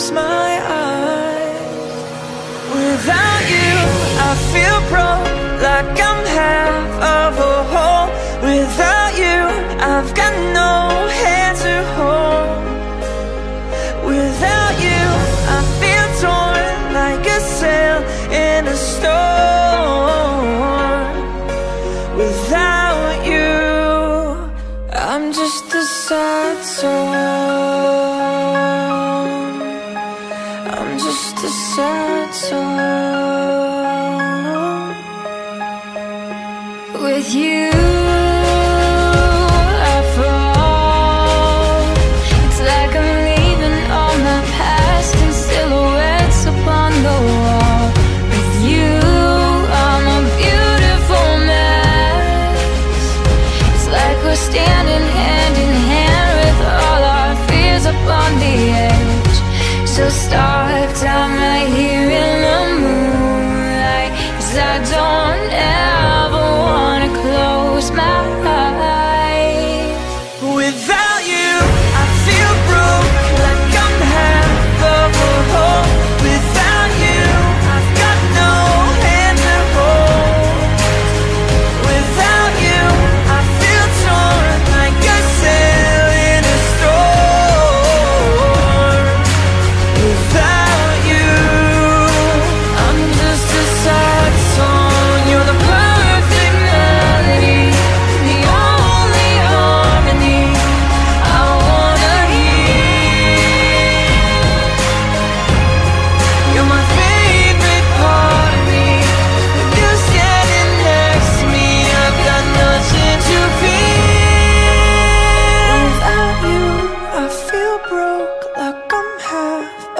close my eyes. Without you, I feel broke Like I'm half of a whole. Without you, I've got no hand to hold. Without you, I feel torn Like a sail in a storm. Without you, I'm just a sad song A sad song With you smile.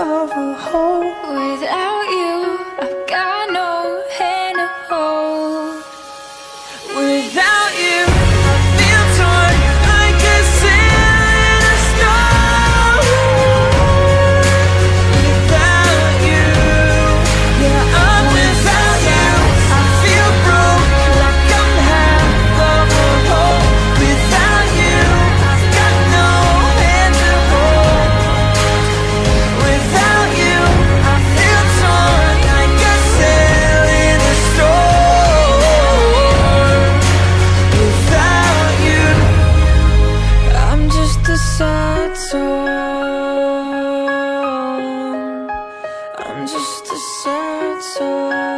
of a home. so